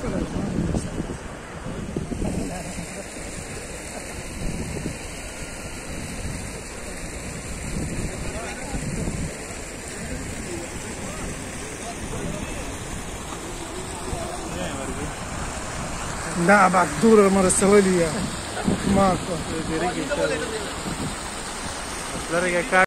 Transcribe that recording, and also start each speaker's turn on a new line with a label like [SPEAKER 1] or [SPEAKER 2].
[SPEAKER 1] Gracias. لا بعد دور المرة السوالية ماكو
[SPEAKER 2] Florica